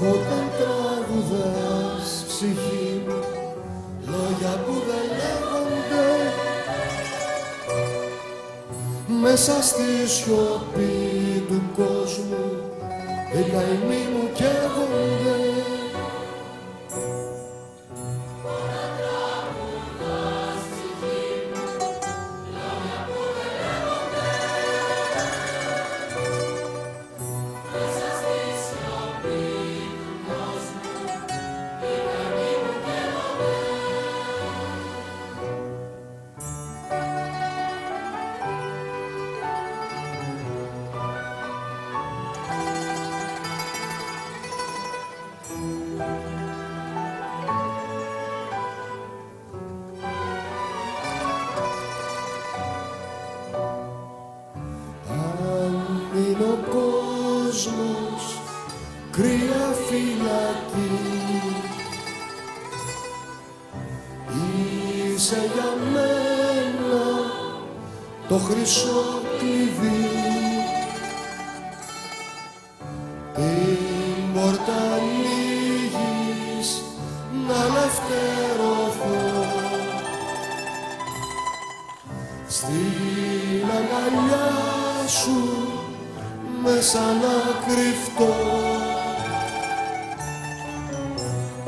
Όταν τραγουδάς ψυχή μου Λόγια που δεν λέγονται. Μέσα στη σιωπή του κόσμου Οι καημοί μου καίγονται κόσμος κρύα φυλακή. Είσαι για μένα το χρυσό κλειδί. Την πόρτα ανοίγεις να ελευθερωθώ. Στην αγκαλιά σου μέσα να κρυφτώ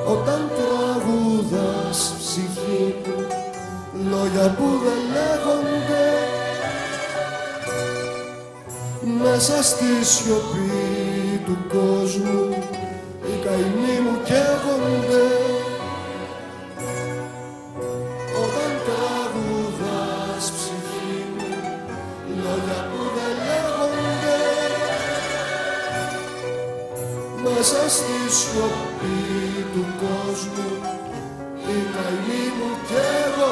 όταν τραγουδάς ψυχή μου λόγια που δεν λέγονται μέσα στη σιωπή του κόσμου μέσα στη σιωπή του κόσμου. Οι καημοί μου καίγονται